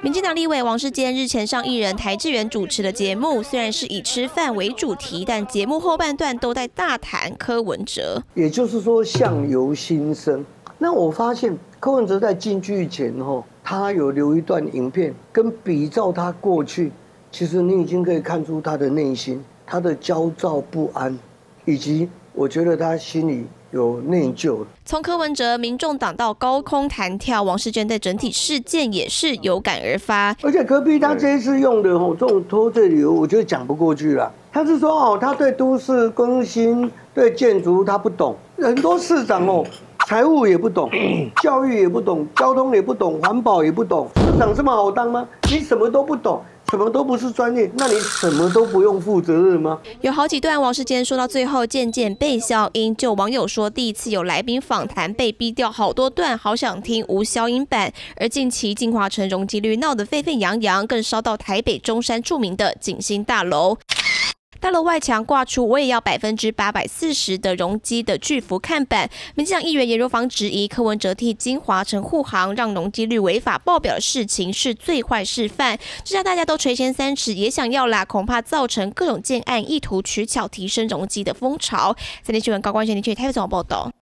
民进党立委王世坚日前上艺人台志远主持的节目，虽然是以吃饭为主题，但节目后半段都在大谈柯文哲。也就是说，相由心生。那我发现柯文哲在进剧前后，他有留一段影片，跟比照他过去，其实你已经可以看出他的内心，他的焦躁不安，以及我觉得他心里。有内疚。从柯文哲、民众党到高空弹跳，王世娟对整体事件也是有感而发。而且隔壁他这一次用的哦，这种脱罪理由，我觉得讲不过去了。他是说哦，他对都市更新、对建筑他不懂，很多市长哦，财务也不懂，教育也不懂，交通也不懂，环保也不懂。市长这么好当吗？你什么都不懂。什么都不是专业，那你什么都不用负责任吗？有好几段王世坚说到最后渐渐被消音，就网友说第一次有来宾访谈被逼掉好多段，好想听无消音版。而近期进化成容积率闹得沸沸扬扬，更烧到台北中山著名的景星大楼。大楼外墙挂出“我也要百分之八百四十的容积”的巨幅看板，民进党议员严若芳质疑柯文哲替金华城护航，让容积率违法爆表的事情是最坏示范。这下大家都垂涎三尺，也想要啦，恐怕造成各种建案意图取巧提升容积的风潮。三立新闻高官选地区台北总报道。